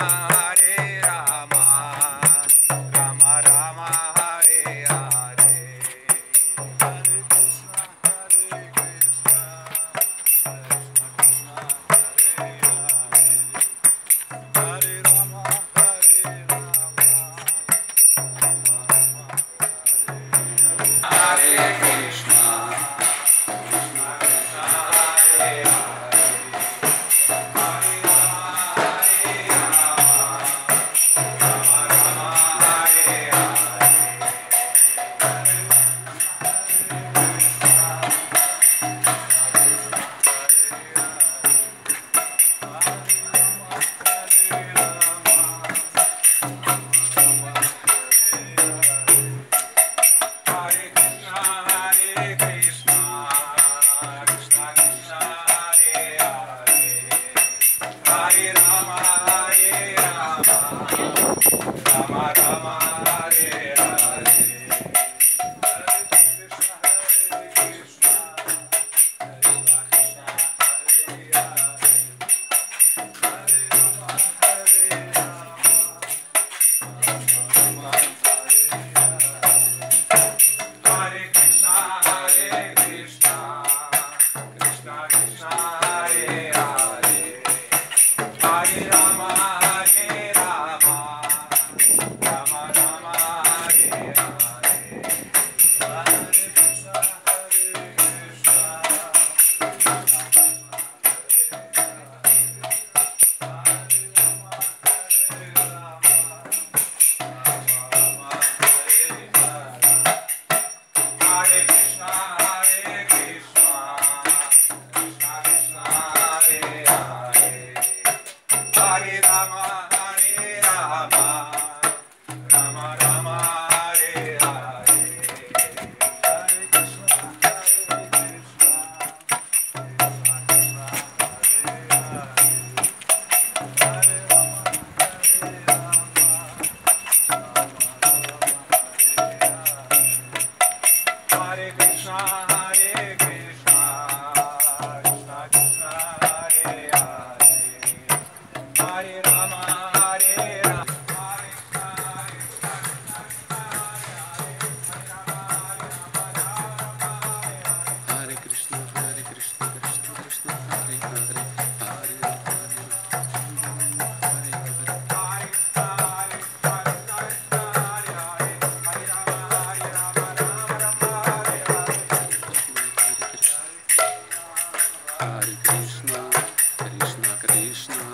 Maria. Rama Rama. Hare Hare Хари Кришна, Кришна, Кришна.